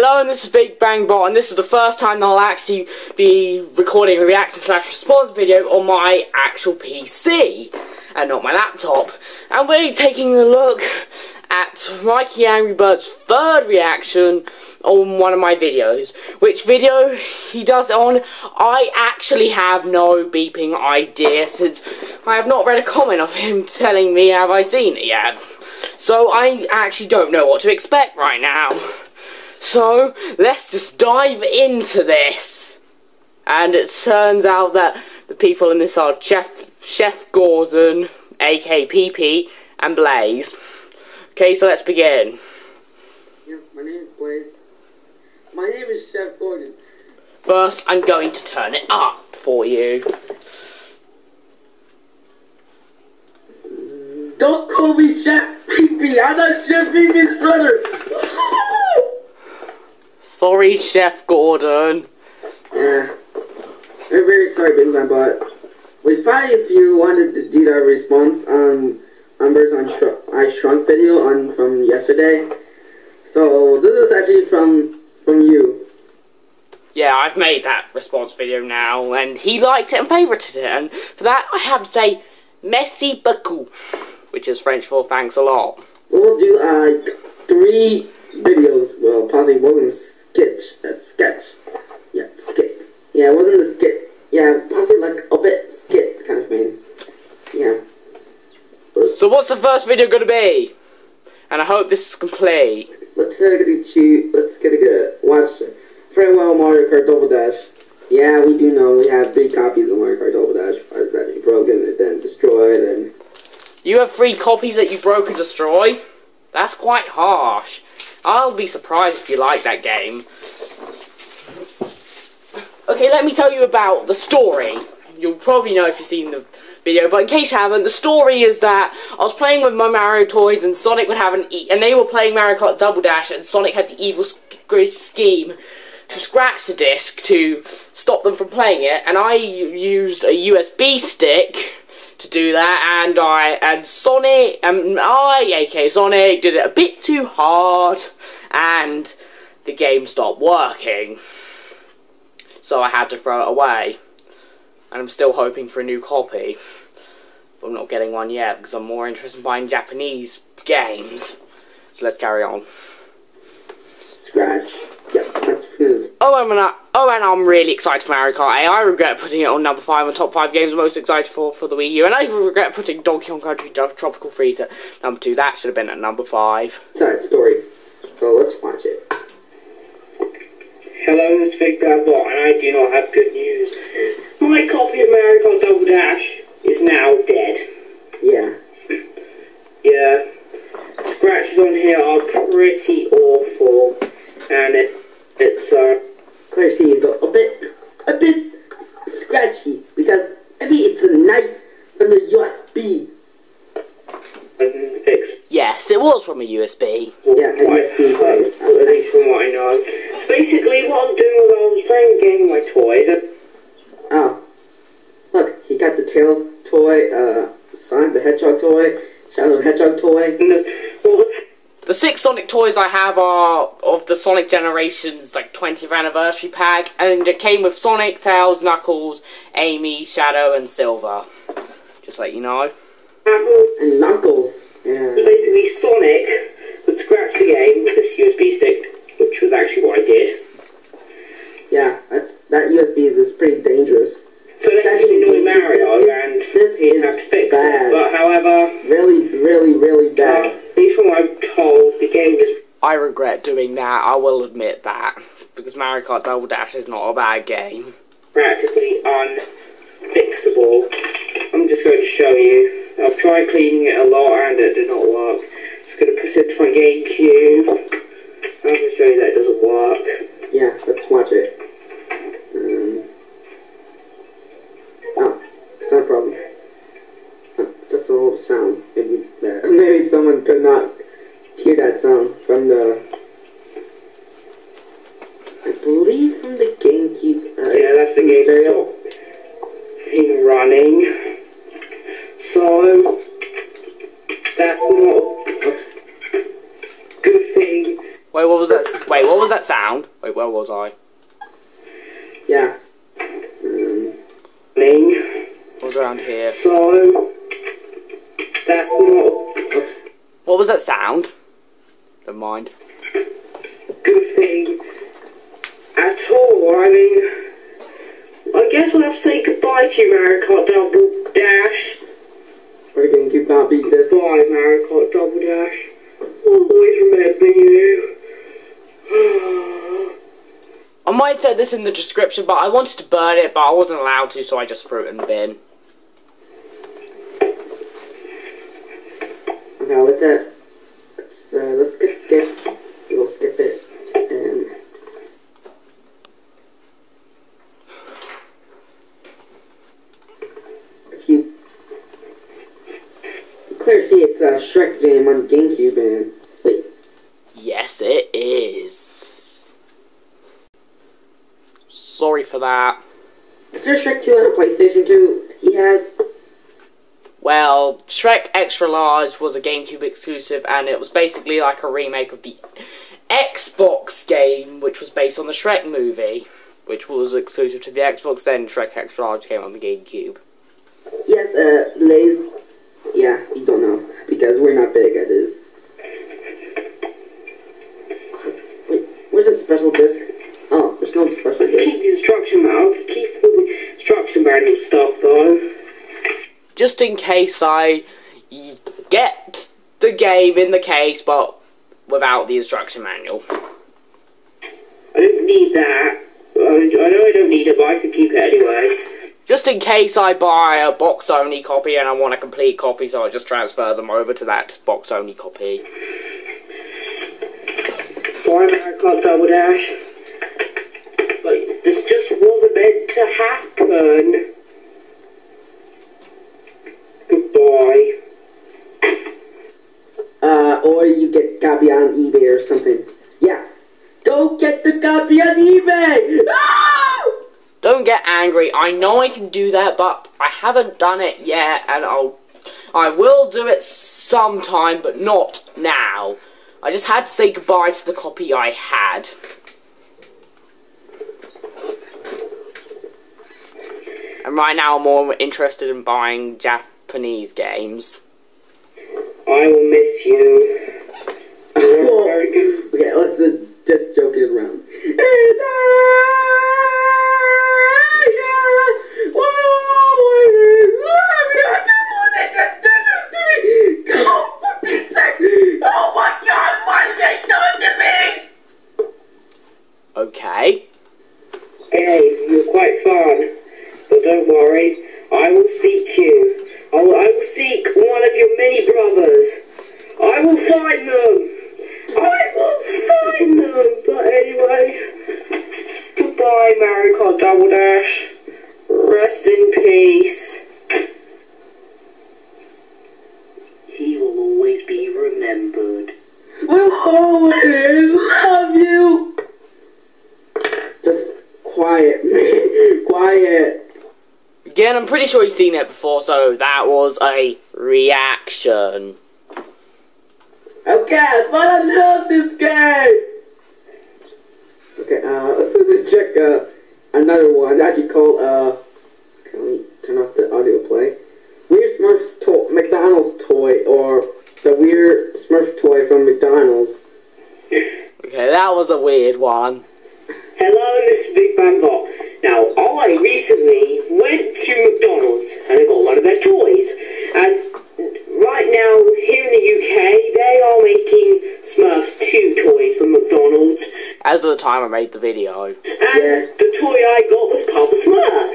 Hello, and this is Big Bang Bot, and this is the first time I'll actually be recording a reaction slash response video on my actual PC, and not my laptop. And we're taking a look at Mikey Angry Bird's third reaction on one of my videos. Which video he does on, I actually have no beeping idea, since I have not read a comment of him telling me have I seen it yet. So I actually don't know what to expect right now. So let's just dive into this. And it turns out that the people in this are Chef Chef Gordon, aka PP, and Blaze. Okay, so let's begin. Yeah, my name is Blaze. My name is Chef Gordon. First, I'm going to turn it up for you. Don't call me Chef PP. I'm not Chef PP's brother. Sorry, Chef Gordon. Yeah. I'm very sorry, Big Bang Bot. We thought if you wanted to do that response on Numbers on Shr I Shrunk video on from yesterday. So this is actually from from you. Yeah, I've made that response video now, and he liked it and favorited it, and for that I have to say, merci beaucoup, which is French for thanks a lot. We'll do uh three videos. Well, possibly a sketch. A sketch. Yeah, skit. Yeah, it wasn't a skit. Yeah, possibly like a bit skit kind of thing. Yeah. So what's the first video gonna be? And I hope this is complete. Let's uh, get a chew. Let's get a good watch. Farewell Mario Kart Double Dash. Yeah, we do know we have three copies of Mario Kart Double Dash. Ours is actually broken and then destroyed and You have three copies that you broke and destroy? That's quite harsh. I'll be surprised if you like that game. Okay, let me tell you about the story. You'll probably know if you've seen the video, but in case you haven't, the story is that I was playing with my Mario toys and Sonic would have an e and they were playing Mario Kart Double Dash and Sonic had the evil scheme to scratch the disc to stop them from playing it and I used a USB stick to do that, and I and Sonic and I, aka Sonic, did it a bit too hard, and the game stopped working. So I had to throw it away, and I'm still hoping for a new copy, but I'm not getting one yet because I'm more interested in buying Japanese games. So let's carry on. scratch. Yeah, that's good. Oh, and, I, oh, and I'm really excited for Mario Kart 8. I regret putting it on number 5 on top 5 games I'm most excited for for the Wii U. And I even regret putting Donkey Kong Country Tropical Freeze at number 2. That should have been at number 5. Side story. So let's watch it. Hello, this is Big Bang Bot, and I do not have good news. My copy of Mario Kart Double Dash is now dead. Yeah. Yeah, scratches on here are pretty awful, and it it's uh Clear see it's a, a bit a bit scratchy because maybe it's a knife from the USB. been fixed. Yes, it was from a USB. Yeah, a USB device. at least from what I know. So basically, what I was doing was I was playing a game with my toys, and Oh. Look, he got the Tails toy, uh Sonic the Hedgehog toy, Shadow the Hedgehog toy. The, what was The six Sonic toys I have are of the Sonic Generations like 20th anniversary pack, and it came with Sonic, Tails, Knuckles, Amy, Shadow, and Silver. Just let you know. happened And Knuckles. Yeah. basically Sonic would scratch the game with this USB stick, which was actually what I did. Yeah, that's that USB is, is pretty dangerous. So they had to annoy Mario, and This he'd is have to fix bad. it. But however, Really, really, really uh, bad. at least from what I'm told, the game just I regret doing that, I will admit that. Because Mario Kart Double Dash is not a bad game. practically unfixable. I'm just going to show you. I've tried cleaning it a lot and it did not work. Just going to put it to my GameCube. I'm going to show you that it doesn't work. Yeah, let's watch it. Um, oh, it's not problem. Oh, just a little sound. Maybe, uh, maybe someone could not hear that sound from the. I believe from the GameCube. Uh, Yeah, that's the game stereo. stop thing running. So that's not a good thing Wait, what was that? Wait, what was that sound? Wait, where was I? Yeah. Um, Ling. I was around here. So that's not What was that sound? Never mind. a good thing at all. I mean, I guess we'll have to say goodbye to you, Mario Kart Double Dash. we're gonna keep on beat this. Bye, Mario Kart Double Dash. Always remember you. I might say this in the description, but I wanted to burn it, but I wasn't allowed to, so I just threw it in the bin. Now with that, let's uh, let's get skip. We'll skip it and. Keep. Clear see it's a Shrek game on GameCube and wait, Yes, it is. Sorry for that. is there Shrek 2 on a PlayStation 2? He has. Well, Shrek Extra Large was a GameCube exclusive, and it was basically like a remake of the Xbox game, which was based on the Shrek movie, which was exclusive to the Xbox. Then Shrek Extra Large came on the GameCube. Yes, uh, Blaze. Yeah, we don't know because we're not big at this. Wait, where's the special disc? Oh, there's no special disc. Keep the instruction manual. Keep the instruction manual stuff though. Just in case I get the game in the case, but without the instruction manual. I don't need that. I, I know I don't need it, but I can keep it anyway. Just in case I buy a box only copy and I want a complete copy, so I just transfer them over to that box only copy. Sorry, Mario Kart Double Dash. But this just wasn't meant to happen. Goodbye. Uh, or you get copy on eBay or something. Yeah. Go get the copy on eBay! Ah! Don't get angry. I know I can do that, but I haven't done it yet, and I'll, I will do it sometime, but not now. I just had to say goodbye to the copy I had. And right now, I'm more interested in buying Japanese games. I will miss you. You're very good. Okay, let's uh, just joke it around. Oh my god, what are they doing to me? Okay. Hey, you're quite fun. But don't worry, I will seek you. I will, I will seek one of your many brothers. I will find them. I will find them. But anyway, goodbye, Mario Kart Double Dash. Rest in peace. He will always be remembered. Always love you. Just quiet, man. Quiet. Again, I'm pretty sure you've seen it before, so that was a reaction. Okay, but I love this game. Okay, uh, let's just check uh, another one. Actually called uh, can we turn off the audio play? Weird Smurfs to- McDonald's toy or the weird Smurf toy from McDonald's. Okay, that was a weird one. Hello, this is Big Bang Bot. Now, I recently went to McDonald's and I got one of their toys. And right now, here in the UK, they are making Smurfs 2 toys from McDonald's. As of the time I made the video. And Yeah. the toy I got was Papa Smurf.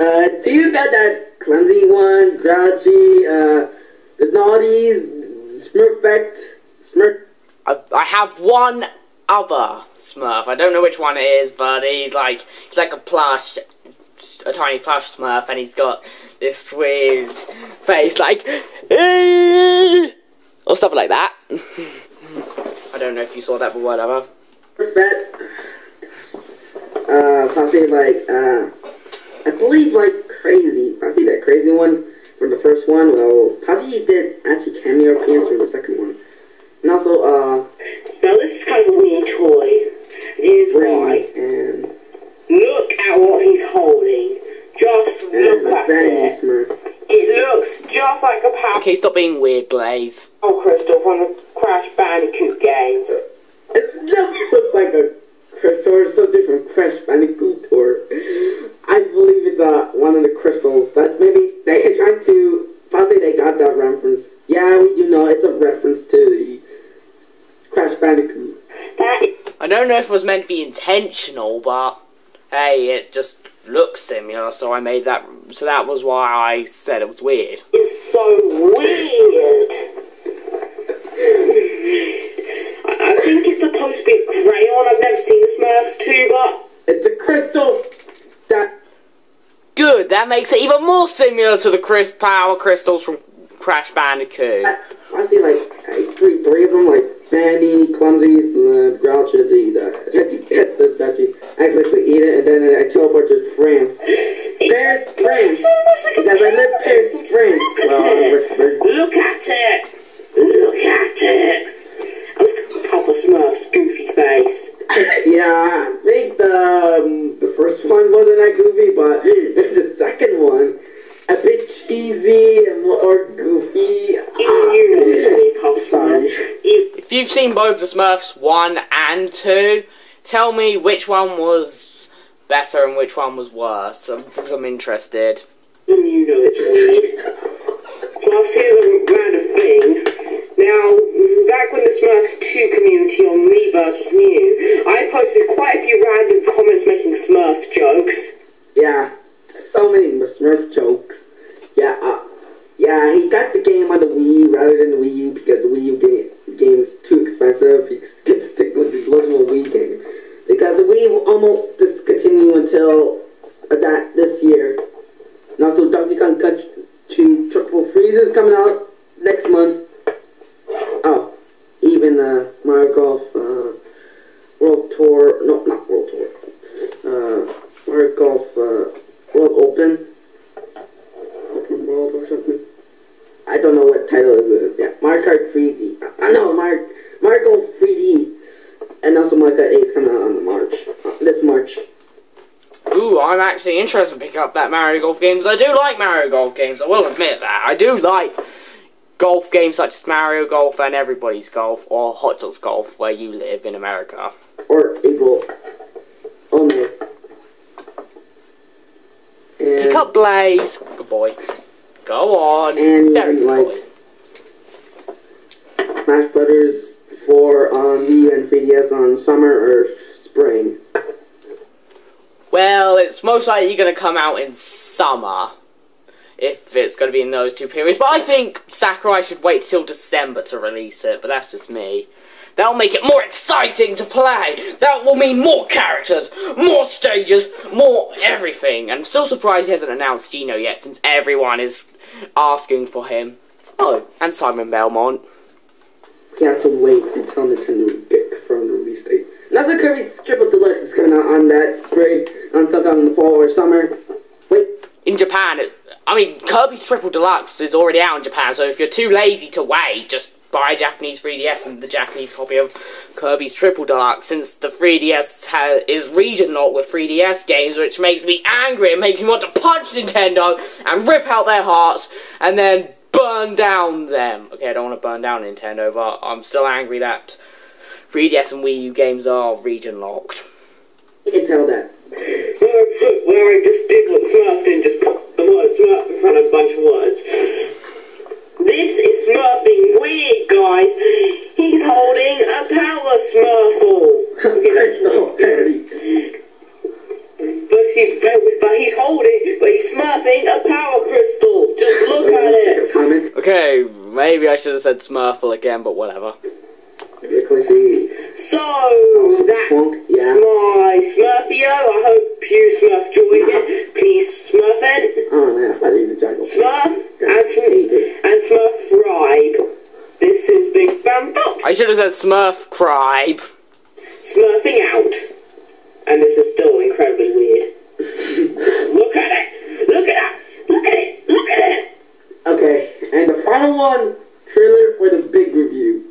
Uh, do you got that clumsy one, grouchy, uh, the naughty, Smurfect, Smurf? I, I have one other Smurf. I don't know which one it is, but he's like he's like a plush, a tiny plush Smurf, and he's got this weird face, like or stuff like that. I don't know if you saw that, but whatever. Smurfette. Uh, possibly like, uh, I believe like crazy. I see that crazy one from the first one. Well, possibly he did actually cameo appearance from the second one. And also, uh, now this is kind of a weird toy. Here's why. Mm. Look at what he's holding. Just mm, look at it. It looks just like a power. Okay, stop being weird, Blaze. Oh, crystal from the Crash Bandicoot games. It doesn't look like a crystal. It's so different. Crash Bandicoot or I believe it's uh, one of the crystals that maybe they are trying to. Possibly they got that reference. Yeah, we do know it's a reference to the Crash Bandicoot. That I don't know if it was meant to be intentional, but hey, it just looks similar, so I made that. So that was why I said it was weird. It's so weird. I, I think it's supposed to be a crayon. I've never seen the Smurfs too, but It's a crystal that Good, that makes it even more similar to the Chris Power crystals from Crash Bandicoot. I see like uh, three three of them like Fanny, Clumsy, uh, Grouches, eat uh, Touchy, the Touchy. I actually eat it and then I teleport to France. Paris, France. so much like a Because I live Paris, France. Well, Look at it! Look at it! Look at Papa Smurf's goofy face. yeah, I think the um, the first one wasn't that goofy, but the second one a bit cheesy you've seen both the Smurfs 1 and 2, tell me which one was better and which one was worse, um, because I'm interested. you know it's weird. Plus, here's a random thing. Now, back when the Smurfs 2 community on Miiverse was new, I posted quite a few random comments making Smurf jokes. Yeah, so many Smurf jokes. Yeah, uh, yeah, he got the game on the Wii rather than the Wii U because the Wii U game game's too expensive. He could stick with the original Wii game because the Wii will almost discontinue until uh, that this year. And also, Donkey Kong Country Triple Freeze is coming out next month. Oh, even uh, Mario Golf uh, World Tour. No, not World Tour. Uh, Mario Golf uh, World Open. Open World or something. I don't know what title it is. Yeah, Mario Kart 3D. I know Mario Mario Golf 3D. And also Mario Kart 8 is coming out on the March. Uh, this March. Ooh, I'm actually interested in picking up that Mario Golf games. I do like Mario Golf games, I will admit that. I do like golf games such as Mario Golf and Everybody's Golf, or Hot Shots Golf, where you live in America. Or. And Pick up Blaze. Good boy. Go on. And, Very good like- boy. Smash Brothers 4 on Wii and 3DS on summer or spring. Well, it's most likely going to come out in summer. If it's going to be in those two periods. But I think Sakurai should wait till December to release it. But that's just me. That'll make it more exciting to play. That will mean more characters, more stages, more everything. And I'm still surprised he hasn't announced Geno yet, since everyone is asking for him. Oh, and Simon Belmont. You have to wait until Nintendo get confirmed the release date. Also Triple Deluxe is coming out on that spring, on sometime in the fall or summer. Wait, In Japan, it, I mean, Kirby's Triple Deluxe is already out in Japan, so if you're too lazy to wait, just buy a Japanese 3DS and the Japanese copy of Kirby's Triple Deluxe, since the 3DS ha- is region locked with 3DS games, which makes me angry and makes me want to punch Nintendo and rip out their hearts and then burn down them. Okay, I don't want to burn down Nintendo, but I'm still angry that 3DS and Wii U games are region locked. you can tell that. Where I, where I just did what Smurf did, just put the word Smurf in front of a bunch of words. This is Smurfing weird, guys. He's holding a power Smurfle. Crystal parody. But he's but he's holding, but he's smurfing a power crystal. Just look at it. Okay, maybe I should have said Smurfle again, but whatever. Because So that's Wonk, yeah. my Smurfio. I hope you Smurf join it. Please Smurf it. Oh man, I didn't even jungle. Smurf and Smurf and Smurf Ribe. This is Big Bam Fox. I should have said Smurf Cribe. Smurfing out. And this is still incredibly weird. Just look at it. Look at it. Look at it. Look at it. Okay, and the final one, trailer for the big review.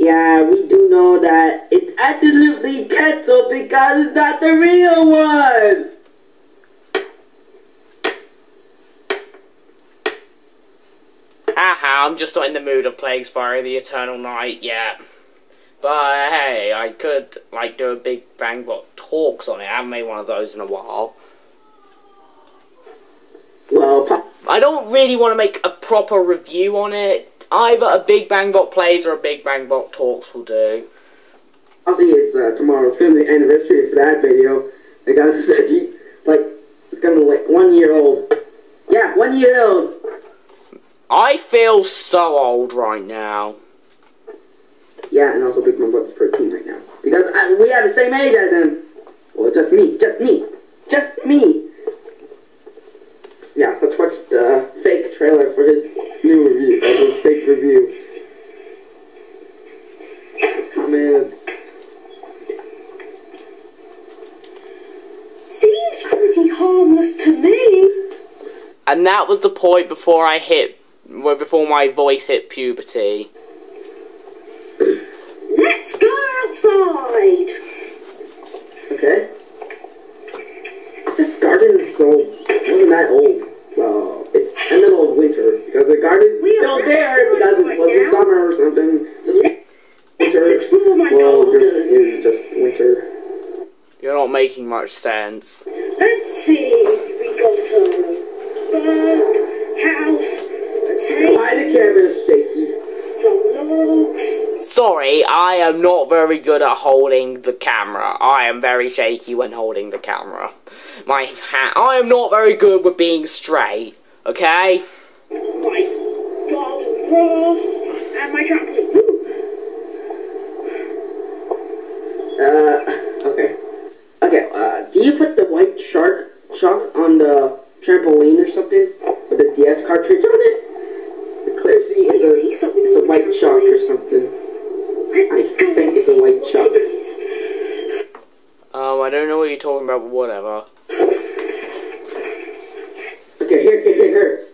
Yeah, we do know that it's absolutely canceled because it's not the real one. I'm just not in the mood of playing Spyro the Eternal Night yet. But hey, I could like do a big Bang Bot talks on it. I haven't made one of those in a while. Well, I don't really want to make a proper review on it. Either a Big Bang Bot plays or a Big Bang Bot talks will do. Obviously it's uh, tomorrow. It's gonna be the anniversary for that video. The guys said, like, it's gonna be like one year old. Yeah, one year old. I feel so old right now. Yeah, and also Big Mom Brother's 13 right now. Because uh, we have the same age as him. Well, just me. Just me. Just me. Yeah, let's watch the fake trailer for his new review. His fake review. Comments. Seems pretty harmless to me. And that was the point before I hit, well, before my voice hit puberty. Let's go outside. Okay. This garden is so wasn't that old. Well, it's in the middle of winter because the garden's We still there because it was the now. summer or something. Just Let's winter. explore my Well, just garden. is just winter. You're not making much sense. Let's see. We got a Sorry, I am not very good at holding the camera. I am very shaky when holding the camera. My hand. I am not very good with being straight. Okay? my garden grass, and my trampoline. Uh, okay. Okay, uh, do you put the white shark chalk on the trampoline or something? With a DS cartridge on it? The clear see I is a, it's a white chalk or something. I think it's a white see chalk. what it is. Um, I don't know what you're talking about, but whatever. Okay, here, here, here, here.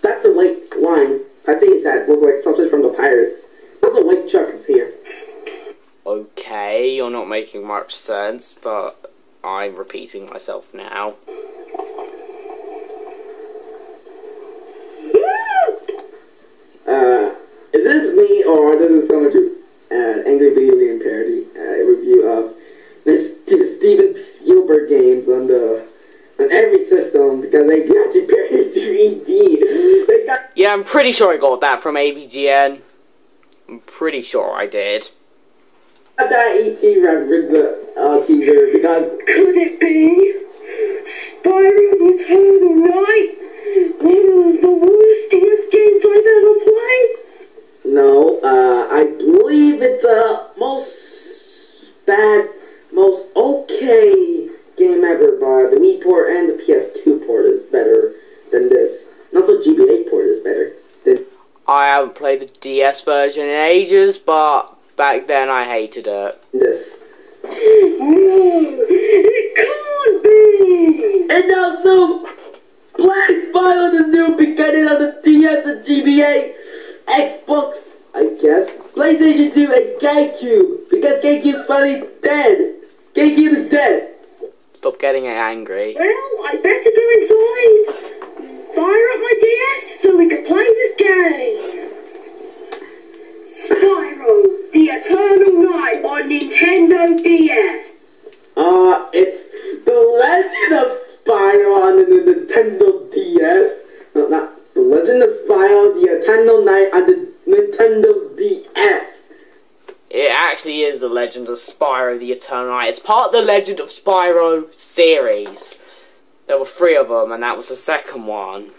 That's a white line. I think it's that looks like something from the pirates. That's a white chuck is here. Okay, you're not making much sense, but I'm repeating myself now. Uh, is this me or this is someone to an angry video game parody uh, review of this Steven Spielberg games on the on every system because they got you parody 3D. They got Yeah, I'm pretty sure I got that from AVGN. I'm pretty sure I did. that ET reference uh, uh, teaser because Could it be Spyro the Eternal Night? One of the worst DS games I've ever played? no, uh, I believe it's the most bad, most okay game ever, by the Wii port and the PS2 port is better than this. And GBA port is better I haven't played the DS version in ages, but back then I hated it. Yes. No, it can't be! And also, Black Spyro the new beginning on the DS and GBA, Xbox, I guess, PlayStation 2 and GameCube, because GameCube's finally dead. GameCube is dead. Stop getting angry. Well, I better go inside, fire up my DS so we can play this game. Spyro the Eternal Night on Nintendo DS. Uh, it's The Legend of Spyro on the Nintendo DS. No, not The Legend of Spyro, the Eternal Night on the Nintendo DS. It actually is the Legend of Spyro the Eternal Night. It's part of the Legend of Spyro series. There were three of them, and that was the second one.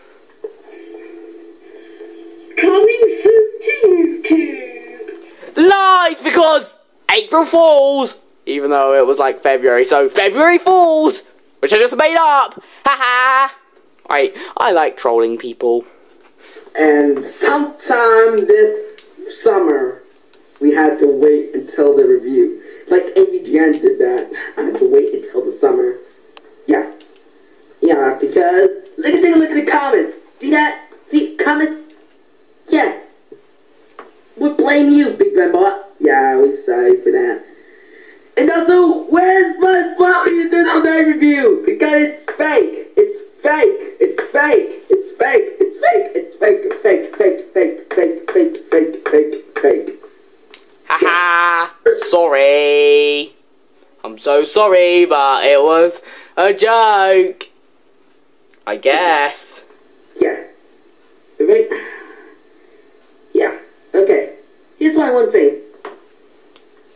Coming soon to YouTube. Lies because April Fools! Even though it was like February, so February Fools! Which I just made up! Haha! I, I like trolling people. And sometime this summer, we had to wait until the review. Like AVGN did that. I had to wait until the summer. Yeah. Yeah, because look at take a look at the comments. See that? See comments? Yeah. We blame you, Big Bang Bot. Yeah, we sorry for that. And also, where's my spot when you did on that review? Because it's fake. It's fake. It's fake. It's fake. It's fake. It's fake. It's fake. Fake. Fake. Fake. sorry. I'm so sorry, but it was a joke. I guess. Yeah. Right? Yeah. Okay. Here's my one thing.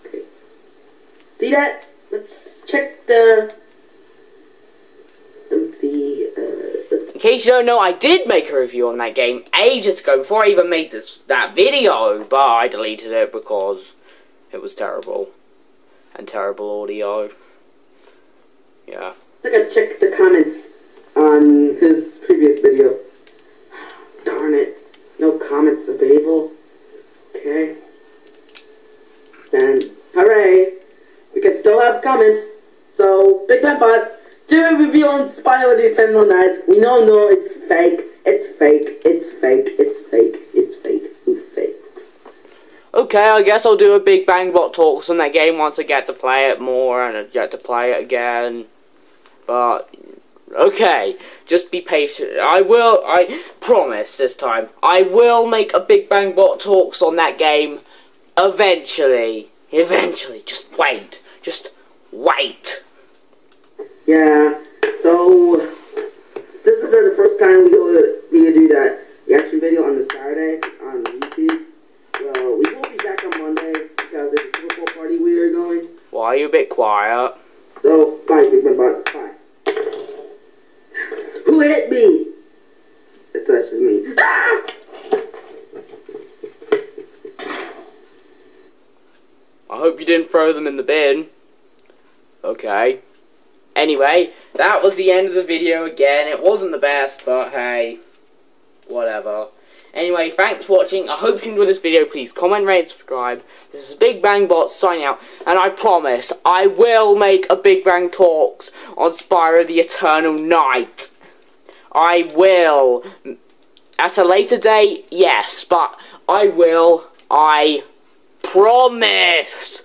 Okay. See that? Let's check the. Let's see. Uh, let's In case you don't know, I did make a review on that game ages ago before I even made this that video, but I deleted it because it was terrible and terrible audio. Yeah. I gotta check the comments on his previous video. Darn it. No comments available. Okay. Then, hooray. We can still have comments. So, Big Bang Bot, do a review on Spyro the Eternal Knights. We know, no, it's fake. It's fake. It's fake. It's fake. It's fake. Who fakes? Okay, I guess I'll do a Big Bang Bot talks on that game once I get to play it more and I get to play it again. But okay, just be patient. I will. I promise this time. I will make a Big Bang Bot talks on that game eventually. Eventually, just wait. Just wait. Yeah, so this is the first time we go we do that reaction video on the Saturday on YouTube. Well, we will be back on Monday because there's a Super Bowl party we are going. Why are you a bit quiet? So, bye, Big Bot. Bye. Me? It's actually me. I hope you didn't throw them in the bin. Okay. Anyway, that was the end of the video again. It wasn't the best, but hey, whatever. Anyway, thanks for watching. I hope you enjoyed this video. Please comment, rate, and subscribe. This is Big Bang Bot signing out, and I promise I will make a Big Bang Talks on Spyro the Eternal Night. I will. At a later date, yes, but I will. I promise.